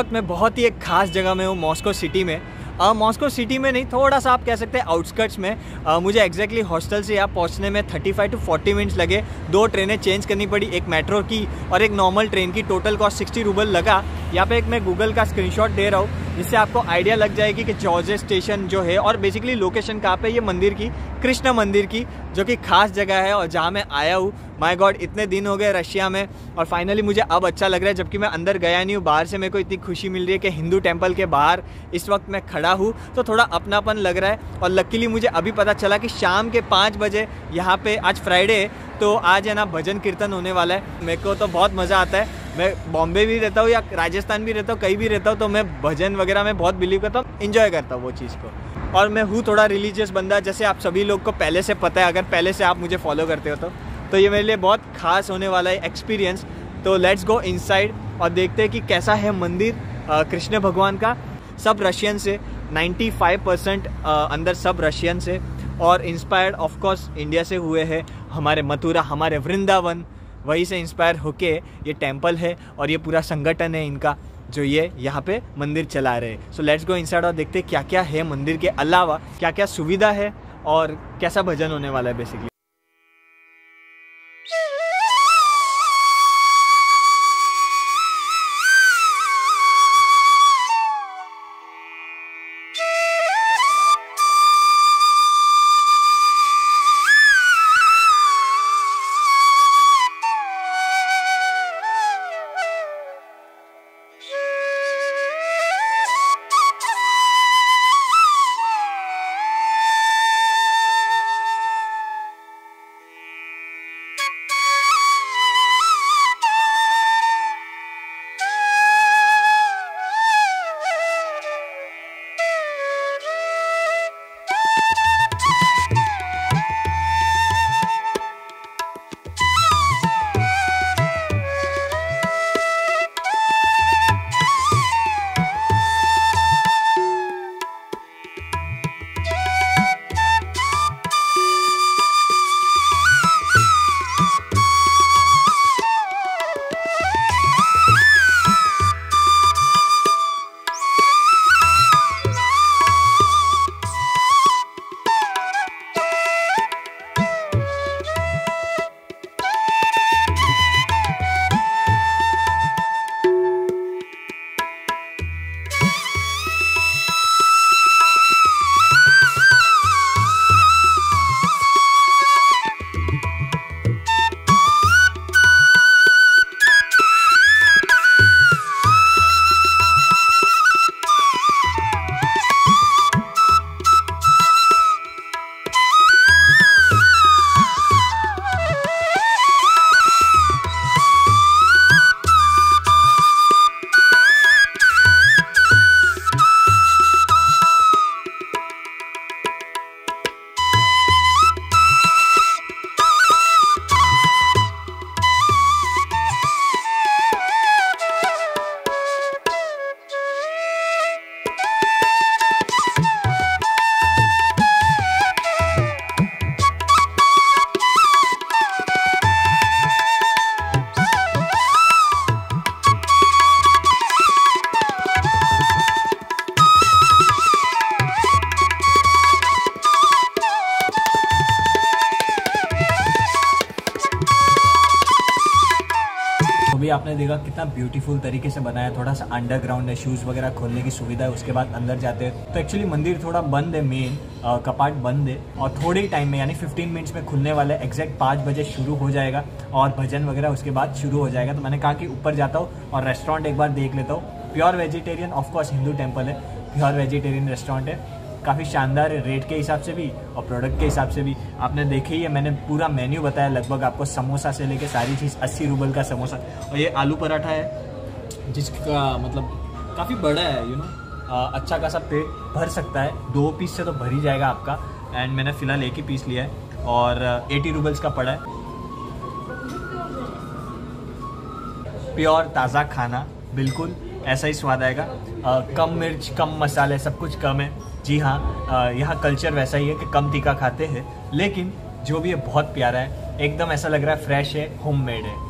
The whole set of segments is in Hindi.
वक्त मैं बहुत ही एक खास जगह में हूँ मॉस्को सिटी में। मॉस्को सिटी में नहीं थोड़ा सा आप कह सकते हैं आउटस्कर्ट्स में। आ, मुझे एक्जैक्टली हॉस्टल से यहाँ पहुँचने में 35 टू 40 मिनट्स लगे। दो ट्रेनें चेंज करनी पड़ी एक मेट्रो की और एक नॉर्मल ट्रेन की। टोटल कॉस्ट सिक्सटी रूबल लगा। यहाँ पे एक मैं गूगल का स्क्रीनशॉट दे रहा हूँ, जिससे आपको आइडिया लग जाएगी कि जॉर्जे स्टेशन जो है और बेसिकली लोकेशन कहाँ पे ये मंदिर की, कृष्ण मंदिर की, जो कि खास जगह है और जहाँ मैं आया हूँ। माय गॉड इतने दिन हो गए रशिया में और फाइनली मुझे अब अच्छा लग रहा है, जबकि मैं अंदर गया नहीं हूँ, बाहर से मेरे को इतनी खुशी मिल रही है कि हिंदू टेंपल के बाहर इस वक्त मैं खड़ा हूँ। तो थोड़ा अपनापन लग रहा है और लकीली मुझे अभी पता चला कि शाम के पाँच बजे यहाँ पे, आज फ्राइडे तो आज है ना भजन कीर्तन होने वाला है। मेरे को तो बहुत मज़ा आता है। मैं बॉम्बे भी रहता हूँ या राजस्थान भी रहता हूँ, कहीं भी रहता हूँ तो मैं भजन वगैरह में बहुत बिलीव करता हूँ इन्जॉय करता हूँ वो चीज़ को। और मैं हूँ थोड़ा रिलीजियस बंदा, जैसे आप सभी लोग को पहले से पता है, अगर पहले से आप मुझे फॉलो करते हो तो तो ये मेरे लिए बहुत खास होने वाला है एक्सपीरियंस तो लेट्स गो इनसाइड और देखते हैं कि कैसा है मंदिर कृष्ण भगवान का। सब रशियन से 95 परसेंट अंदर सब रशियन से। और इंस्पायर्ड ऑफ़ कोर्स इंडिया से हुए हैं हमारे मथुरा, हमारे वृंदावन। वहीं से इंस्पायर होके ये टेंपल है और ये पूरा संगठन है इनका, जो ये यहाँ पे मंदिर चला रहे हैं। सो लेट्स गो इनसाइड और देखते क्या क्या है मंदिर के अलावा क्या क्या सुविधा है और कैसा भजन होने वाला है बेसिकली आपने देखा कितना ब्यूटीफुल तरीके से बनाया, थोड़ा सा अंडरग्राउंड है शूज़ वगैरह खोलने की सुविधा है, उसके बाद अंदर जाते हैं। तो एक्चुअली मंदिर थोड़ा बंद है मेन कपाट बंद है, और थोड़े ही टाइम में, यानी 15 मिनट्स में खुलने वाला है एग्जैक्ट पाँच बजे शुरू हो जाएगा, और भजन वगैरह उसके बाद शुरू हो जाएगा। तो मैंने कहा कि ऊपर जाता हूँ और रेस्टोरेंट एक बार देख लेता हूँ। Pure vegetarian of course Hindu temple है प्योर वेजिटेरियन रेस्टोरेंट है। काफ़ी शानदार है रेट के हिसाब से भी और प्रोडक्ट के हिसाब से भी। आपने देखे ही है, मैंने पूरा मेन्यू बताया, लगभग आपको समोसा से लेके सारी चीज़, अस्सी रूबल का समोसा। और ये आलू पराठा है, जिसका मतलब काफ़ी बड़ा है यू नो अच्छा खासा पेट भर सकता है। दो पीस से तो भर ही जाएगा आपका। एंड मैंने फ़िलहाल एक ही पीस लिया है और एटी रूबल्स का पड़ा है। प्योर ताज़ा खाना, बिल्कुल ऐसा ही स्वाद आएगा। आ, कम मिर्च कम मसाले सब कुछ कम है। जी हाँ यहाँ कल्चर वैसा ही है कि कम तीखा खाते हैं। लेकिन जो भी है बहुत प्यारा है। एकदम ऐसा लग रहा है फ्रेश है होम मेड है।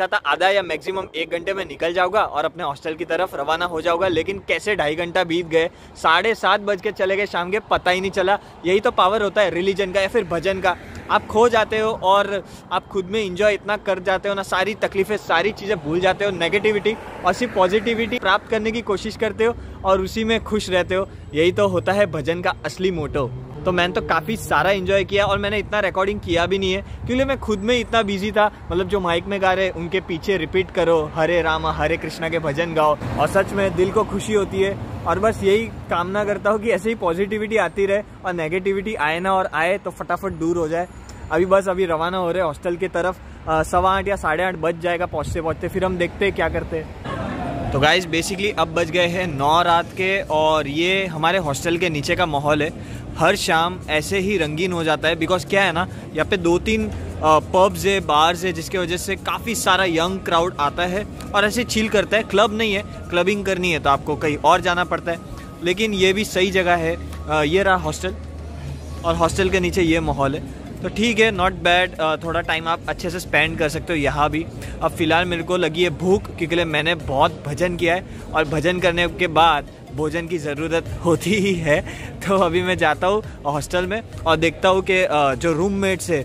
सोचा था आधा या मैक्सिमम एक घंटे में निकल जाऊँगा और अपने हॉस्टल की तरफ़ रवाना हो जाऊँगा, लेकिन कैसे ढाई घंटा बीत गए? साढ़े सात बज के चले गए शाम के, पता ही नहीं चला। यही तो पावर होता है रिलीजन का या फिर भजन का। आप खो जाते हो और आप खुद में इंजॉय इतना कर जाते हो ना, सारी तकलीफें, सारी चीज़ें भूल जाते हो नेगेटिविटी और सिर्फ़ पॉजिटिविटी प्राप्त करने की कोशिश करते हो और उसी में खुश रहते हो। यही तो होता है भजन का असली मोटो तो मैंने तो काफ़ी सारा इन्जॉय किया और मैंने इतना रिकॉर्डिंग किया भी नहीं है, क्योंकि मैं खुद में इतना बिज़ी था। मतलब जो माइक में गा रहे, उनके पीछे रिपीट करो, हरे रामा, हरे कृष्णा के भजन गाओ। और सच में दिल को खुशी होती है। और बस यही कामना करता हूँ कि ऐसे ही पॉजिटिविटी आती रहे और नेगेटिविटी आए ना और आए तो फटाफट दूर हो जाए। अभी बस अभी रवाना हो रहे हॉस्टल की तरफ़। सवा आठ या साढ़े आठ बज जाएगा पहुँचते पहुँचते, फिर हम देखते हैं क्या करते हैं। तो गाइज़ बेसिकली अब बज गए हैं नौ रात के और ये हमारे हॉस्टल के नीचे का माहौल है। हर शाम ऐसे ही रंगीन हो जाता है। बिकॉज़ क्या है ना यहाँ पे दो तीन पब्स है बार्स है जिसके वजह से काफ़ी सारा यंग क्राउड आता है और ऐसे चिल करता है। क्लब नहीं है क्लबिंग करनी है तो आपको कहीं और जाना पड़ता है। लेकिन ये भी सही जगह है अ, ये रहा हॉस्टल और हॉस्टल के नीचे ये माहौल है। तो ठीक है नॉट बैड थोड़ा टाइम आप अच्छे से स्पेंड कर सकते हो यहाँ भी। अब फ़िलहाल मेरे को लगी है भूख क्योंकि मैंने बहुत भजन किया है और भजन करने के बाद भोजन की ज़रूरत होती ही है। तो अभी मैं जाता हूँ हॉस्टल में और देखता हूँ कि जो रूममेट्स है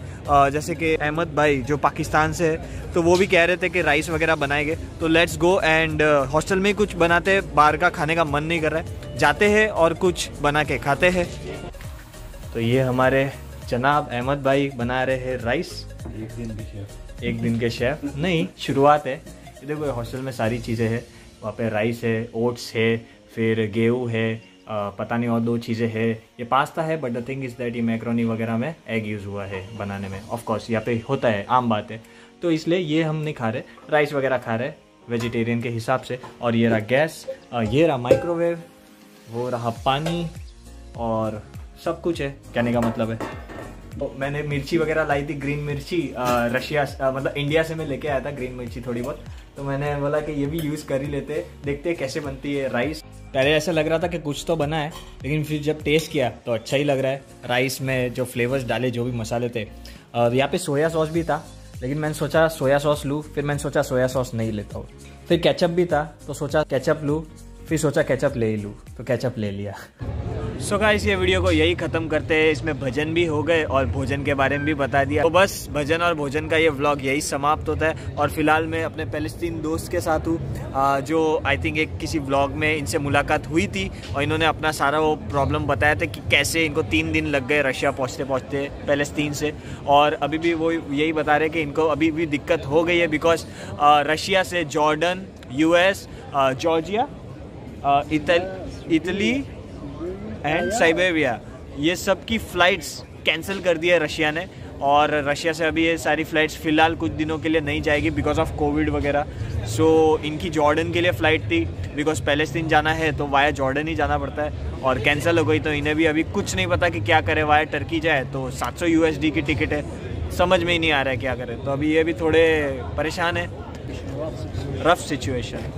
जैसे कि अहमद भाई जो पाकिस्तान से है तो वो भी कह रहे थे कि राइस वगैरह बनाएँगे। तो लेट्स गो एंड हॉस्टल में ही कुछ बनाते बाहर का खाने का मन नहीं कर रहा है। जाते हैं और कुछ बना के खाते हैं। तो ये हमारे जनाब अहमद भाई बना रहे हैं राइस एक दिन भी शेफ एक दिन के शेफ नहीं शुरुआत है। देखो हॉस्टल में सारी चीज़ें हैं। वहाँ पे राइस है ओट्स है फिर गेहूँ है पता नहीं और दो चीज़ें है। ये पास्ता है but the thing is that ये मैक्रोनी वगैरह में एग यूज़ हुआ है बनाने में। ऑफ़ कोर्स यहाँ पे होता है, आम बात है। तो इसलिए ये हम नहीं खा रहे राइस वगैरह खा रहे वेजिटेरियन के हिसाब से। और ये रहा गैस ये रहा माइक्रोवेव वो रहा पानी और सब कुछ है। कहने का मतलब है। तो मैंने मिर्ची वगैरह लाई थी ग्रीन मिर्ची रशिया मतलब इंडिया से मैं लेके आया था ग्रीन मिर्ची थोड़ी बहुत। तो मैंने बोला कि ये भी यूज़ कर ही लेते, देखते कैसे बनती है राइस पहले ऐसा लग रहा था कि कुछ तो बना है, लेकिन फिर जब टेस्ट किया तो अच्छा ही लग रहा है। राइस में जो फ्लेवर्स डाले, जो भी मसाले थे। और यहाँ पे सोया सॉस भी था, लेकिन मैंने सोचा सोया सॉस लूँ, फिर मैंने सोचा सोया सॉस नहीं लेता हूँ। फिर कैचअप भी था तो सोचा कैचअप लूँ, फिर सोचा कैचअप ले ही लूँ तो कैचअप ले लिया। सो गाइस ये वीडियो को यही ख़त्म करते हैं। इसमें भजन भी हो गए और भोजन के बारे में भी बता दिया। तो बस, भजन और भोजन का ये व्लॉग यही समाप्त होता है। और फ़िलहाल मैं अपने पैलेस्तीन दोस्त के साथ हूँ जो आई थिंक एक किसी व्लॉग में इनसे मुलाकात हुई थी और इन्होंने अपना सारा वो प्रॉब्लम बताया था कि कैसे इनको तीन दिन लग गए रशिया पहुँचते पहुँचते पैलेस्तीन से। और अभी भी वो यही बता रहे कि इनको अभी भी दिक्कत हो गई है बिकॉज़ रशिया से Jordan US Georgia Italy and Siberia ये सब की फ़्लाइट्स कैंसिल कर दी है रशिया ने। और रशिया से अभी ये सारी फ़्लाइट्स फ़िलहाल कुछ दिनों के लिए नहीं जाएगी बिकॉज़ ऑफ़ कोविड वगैरह। सो इनकी जॉर्डन के लिए फ़्लाइट थी। बिकॉज़ पैलेस्तीन जाना है तो वाया जॉर्डन ही जाना पड़ता है। और कैंसिल हो गई तो इन्हें भी अभी कुछ नहीं पता कि क्या करें वाया टर्की जाए तो 700 सौ की टिकट है। समझ में ही नहीं आ रहा है क्या करें। तो अभी ये भी थोड़े परेशान है। Rough situation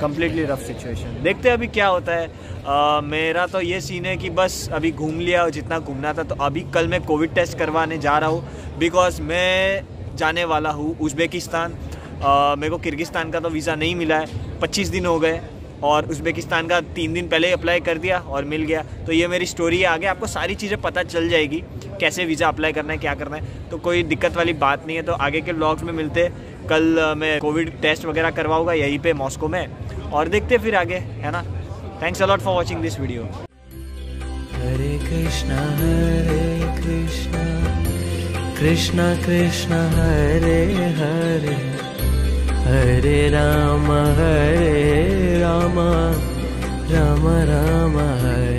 completely rough situation देखते हैं अभी क्या होता है। मेरा तो ये सीन है कि बस अभी घूम लिया और जितना घूमना था तो अभी कल मैं कोविड टेस्ट करवाने जा रहा हूँ बिकॉज़ मैं जाने वाला हूँ उज़्बेकिस्तान। मेरे को किर्गिस्तान का तो वीज़ा नहीं मिला है, पच्चीस दिन हो गए और उज़्बेकिस्तान का तीन दिन पहले अप्लाई कर दिया और मिल गया। तो ये मेरी स्टोरी है आगे आपको सारी चीज़ें पता चल जाएगी, कैसे वीज़ा अप्लाई करना है, क्या करना है। तो कोई दिक्कत वाली बात नहीं है तो आगे के ब्लॉग्स में मिलते कल मैं कोविड टेस्ट वगैरह करवाऊँगा, यहीं पे मॉस्को में। और देखते फिर आगे, है ना? Thanks a lot for watching this video. Hare Krishna, Hare Krishna, Krishna Krishna, Hare Hare, Hare Rama, Hare Rama, Rama Rama, Hare.